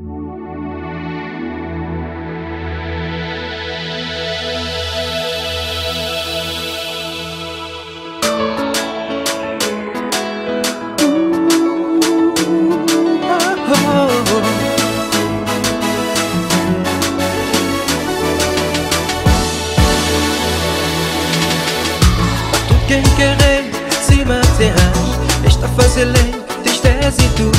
Quem querer se manter Está fazendo tristeza e tudo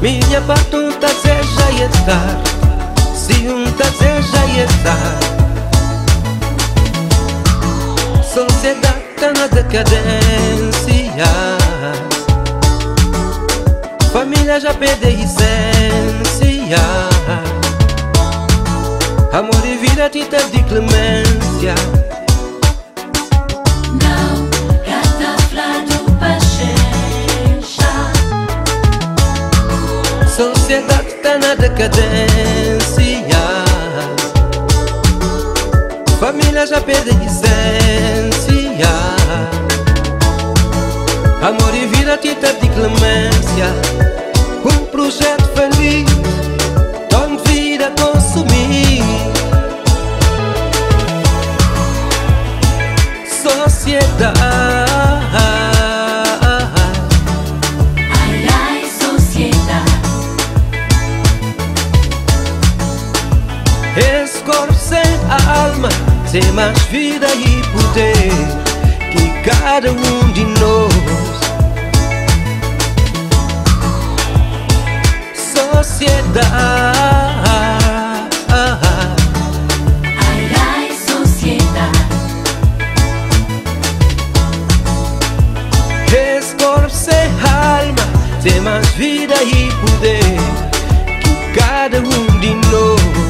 Minha pergunta seja e estar. Um seja e estar. Sociedade está na decadência. Família já perde a essência. Amor e vida te de clemência sociedade está na decadência. Família já perde essência. Amor e vida tita de clemência. Um projeto feliz Torne vida consumir. Sociedade Ter mais vida e poder que cada um de nós Sociedade Ai, ai, sociedade sem alma Tem mais vida e poder que cada um de nós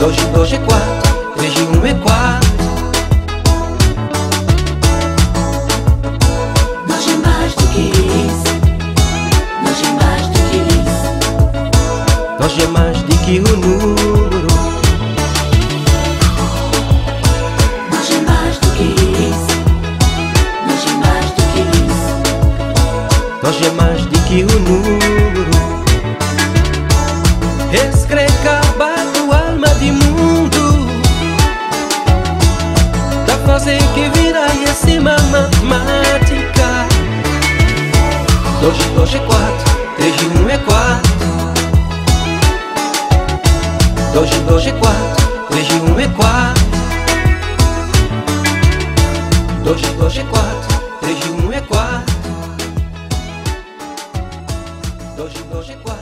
2 e 2 é 4, 3 e 1 é 4 Nós é mais do que isso. Nós é mais do que isso. Nós é mais do que o número. Nós é mais do que isso. Nós é mais do que isso. Nós é mais do que o número. Fazer que vira e acima matemática. Dois dois é quatro, três e um é quatro. Dois dois é quatro, três e um é quatro. Dois dois é quatro, três e um é quatro. Dois dois é quatro.